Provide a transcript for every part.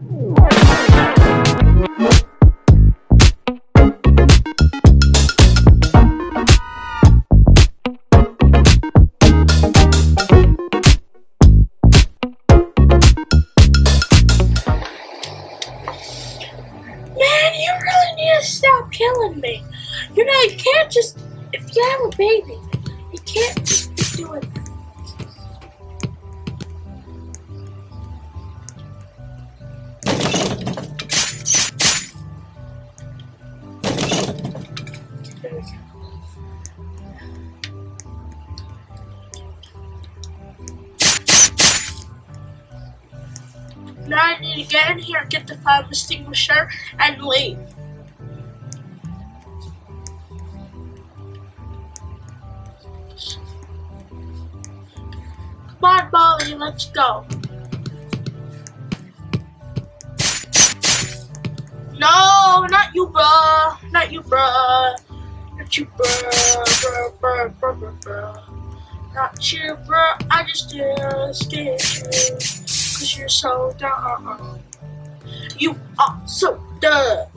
Yeah. To get in here, get the fire extinguisher, and leave. Come on, Molly, let's go. No, not you, bruh. Not you, bruh. Not you, bruh. Bruh, bruh, bruh, bruh, bruh. Not you, bruh. I just didn't skate you. Cause you're so dumb. You are so dumb.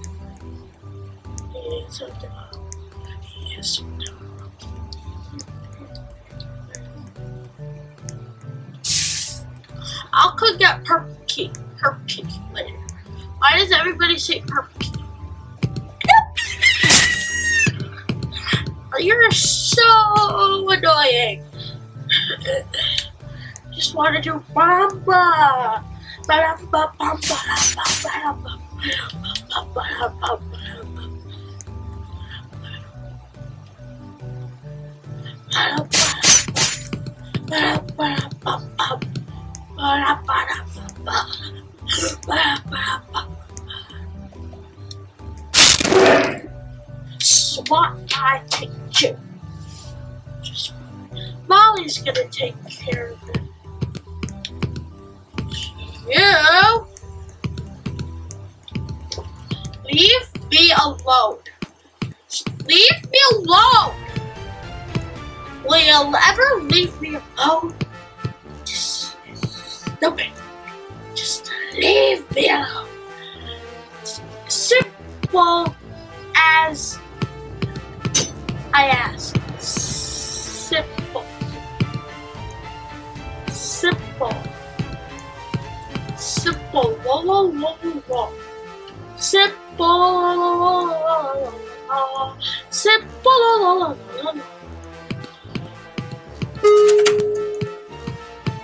I'll cook that purple cake. Purple cake later. Why does everybody say purple cake? You're so annoying. Just want to do ba-dum-ba-dum-bum. SWAT, I take you. Molly's gonna take care of it. You leave me alone. Leave me alone. Will you ever leave me alone? Just stupid. Just leave me alone. Simple as I ask. Simple. Simple. Simple. Whoa, whoa, whoa, whoa. Simple. Simple.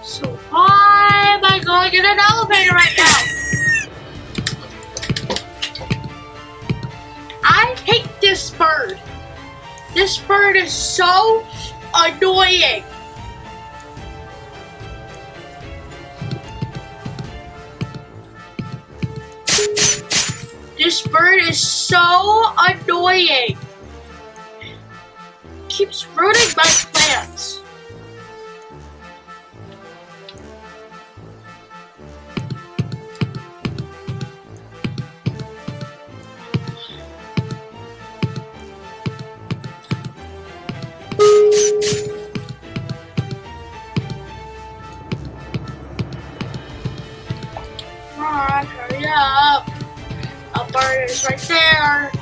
So why am I going in an elevator right now? I hate this bird. This bird is so annoying. This bird is so annoying. Keeps ruining my plants. Right there.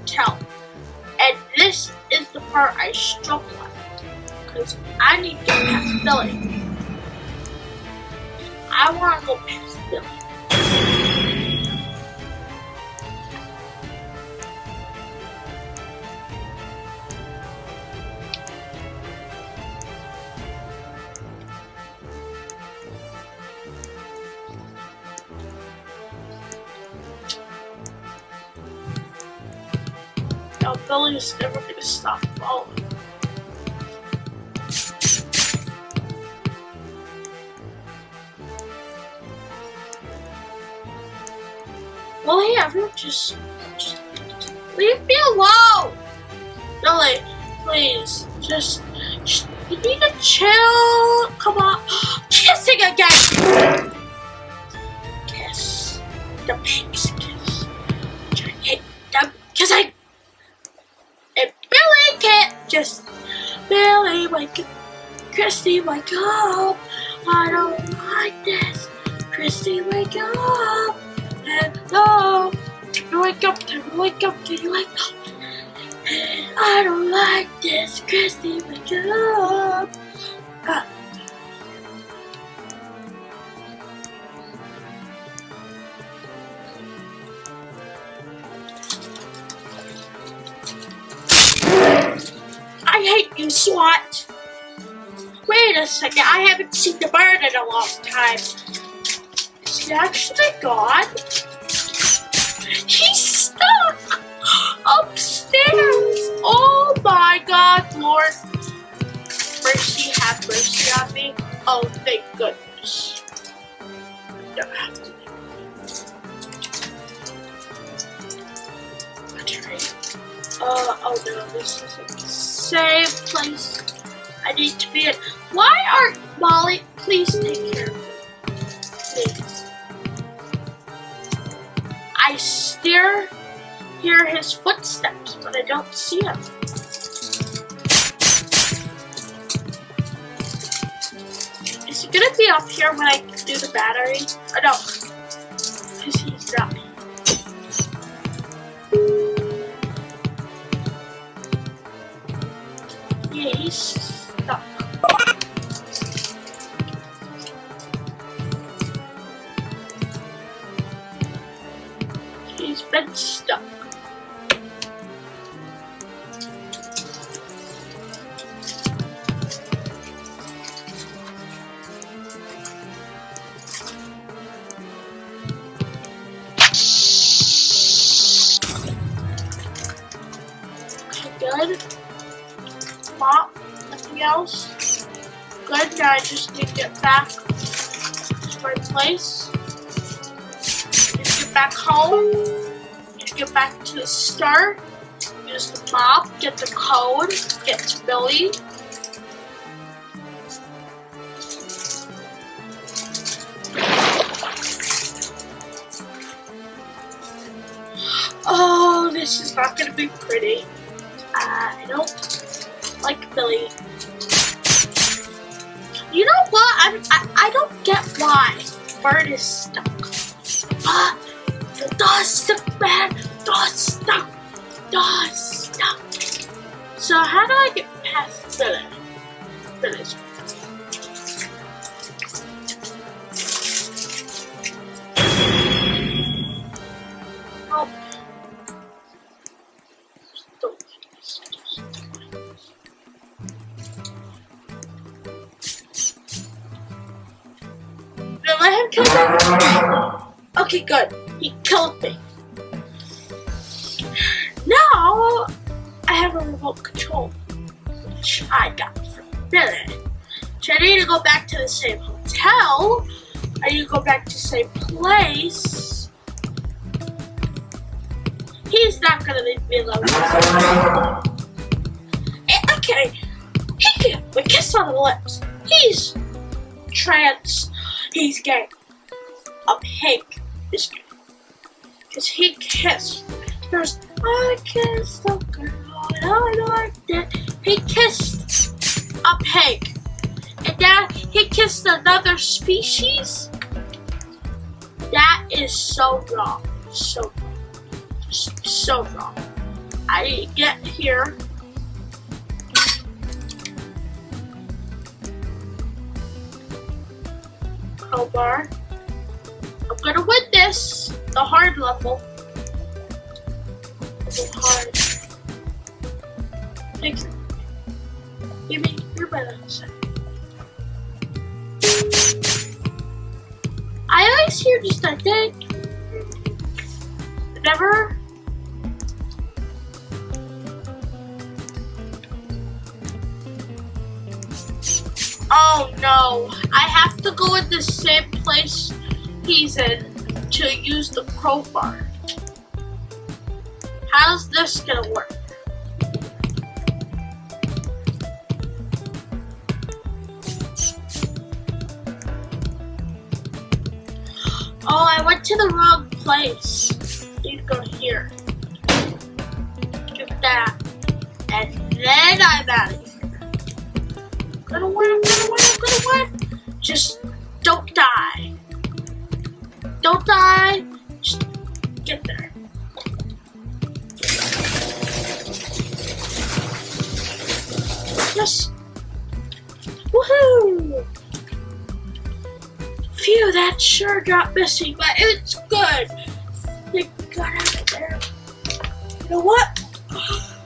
Hotel. And this is the part I struggle with. Because I need to get past Billy. I want to go past. just never gonna stop falling. Well, hey, everyone, just, just leave me alone. No, like, please, just, just you need to chill. Come on, kissing again. Christy wake up. I don't like this. Christy wake up. No. Wake up, wake up, you wake up? I don't like this. Christy wake up. Ah. I hate you, SWAT. Wait a second, I haven't seen the bird in a long time. Is he actually gone? He's stuck upstairs. Oh my God, Lord. Mercy, have mercy on me. Oh, thank goodness. Uh, oh no, this is the same place I need to be in. Why aren't Molly? Please take care. Please. I still hear his footsteps, but I don't see him. Is he gonna be up here when I do the battery? Oh no, because he's not. He's stuck. Good. Mop, nothing else. Good, now I just need to get back to my place. Need get back home. Get back to the start. Use the mop, get the code, get to Billy. Oh, this is not gonna be pretty. I don't like Billy. You know what? I'm, I I don't get why Bird is stuck. But the dog's stuck, man. Dog's stop! Dog's stuck. So how do I get past Billy? Billy's. Oh. Did I let him kill me? Okay, good. He killed me. I got from Billy. So I need to go back to the same hotel. I need to go back to the same place. He's not gonna leave me alone. Okay, he can we kiss on the lips. He's trans. He's gay. A pig is gay. Cause he kissed. There's I kissed a girl and I liked it. He kissed a pig. And then he kissed another species. That is so wrong. So wrong. So wrong. I get here. Crowbar. I'm gonna win this. The hard level. The hard. Give me your side. I always hear just a thing. Never. Oh no, I have to go in the same place he's in to use the crowbar. How's this gonna work? To the wrong place. To go here. Get that. And then I'm out of here. Gonna win, gonna win, gonna win. Just don't die. Don't die. Just get there. Yes. Woohoo! Phew, that sure got messy, but it's good. They got out of there. You know what?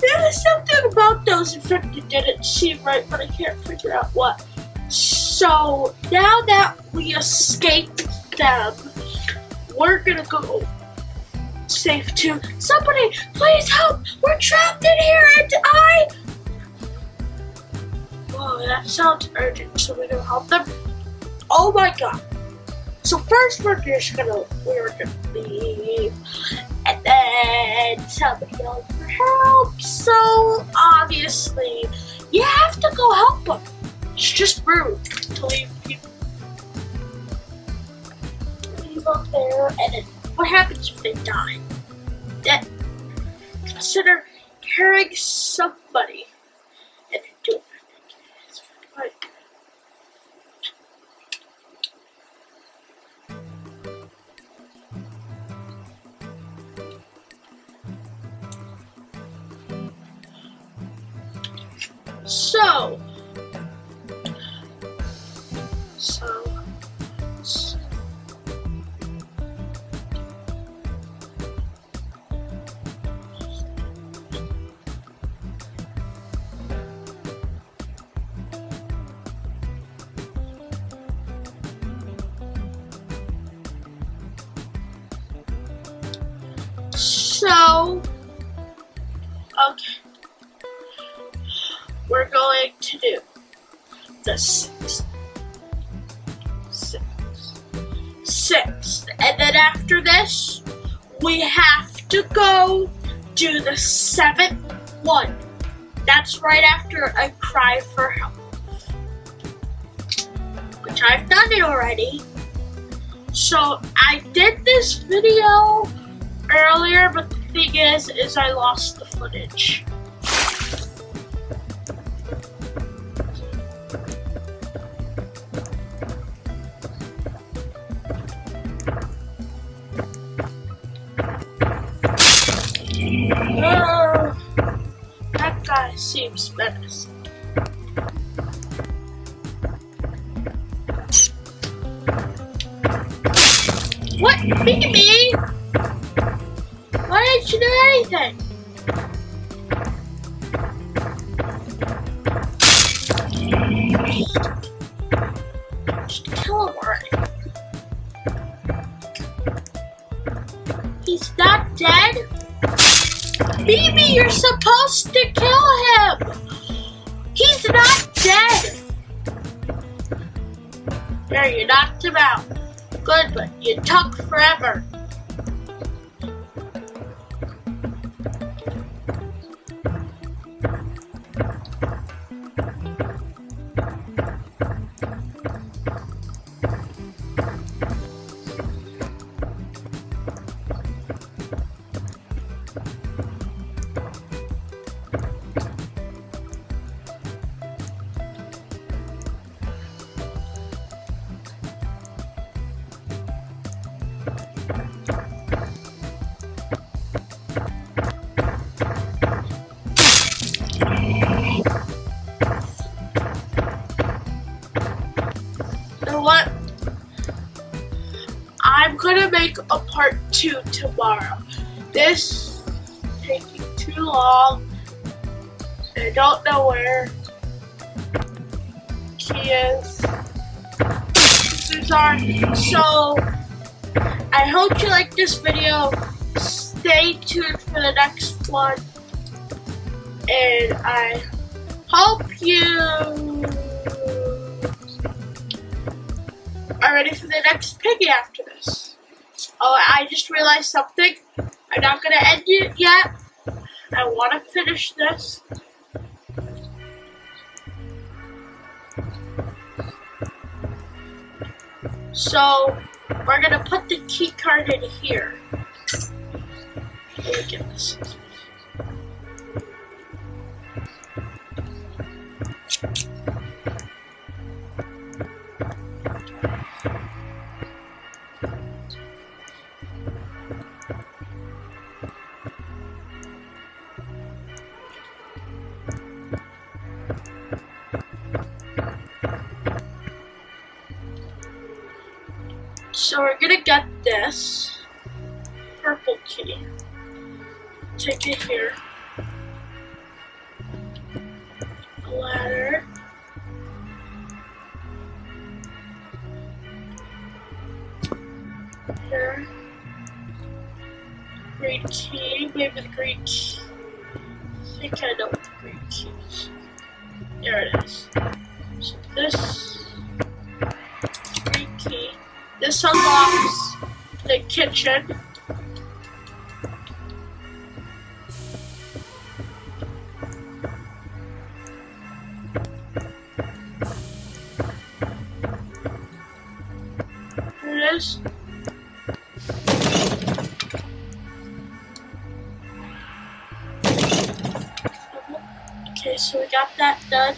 There was something about those infected didn't seem right, but I can't figure out what. So now that we escaped them, we're gonna go safe too. Somebody, please help! We're trapped in here and I. Whoa, that sounds urgent. So we gonna help them. Oh my god. So first we're just gonna we're gonna leave and then somebody yelled for help. So obviously you have to go help them. It's just rude to leave people leave up there and then what happens if they die? Then consider carrying somebody So, to do the sixth. Sixth. Sixth. And then after this, we have to go do the seventh one. That's right after I cry for help. Which I've done it already. So I did this video earlier, but the thing is, is I lost the footage. Seems menacing. What? Baby? Why didn't you do anything? There, you knocked him out. Good, but you took forever. Make a part two tomorrow. This is taking too long. I don't know where she is. Are. So I hope you like this video. Stay tuned for the next one. And I hope you are ready for the next piggy after this. Oh, I just realized something. I'm not gonna end it yet. I want to finish this. So we're gonna put the key card in here. Let me get this. Gonna get this purple key. Take it here. Ladder. Here. Green key. Maybe the green key. I think I know what the green key is. There it is. So this This unlocks the kitchen. Here it is. Okay, so we got that done.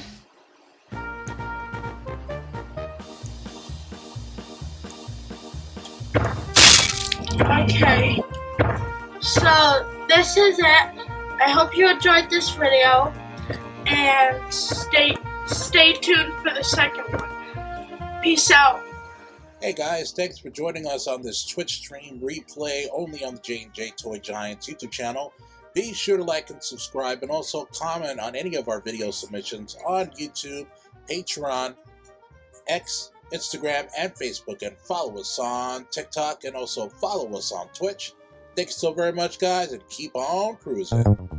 Okay, so this is it. I hope you enjoyed this video, and stay stay tuned for the second one. Peace out. Hey guys, thanks for joining us on this Twitch stream replay only on the J&J Toy Giants YouTube channel. Be sure to like and subscribe and also comment on any of our video submissions on YouTube, Patreon, X, Instagram, and Facebook. And follow us on TikTok and also follow us on Twitch. Thank you so very much, guys, and keep on cruising.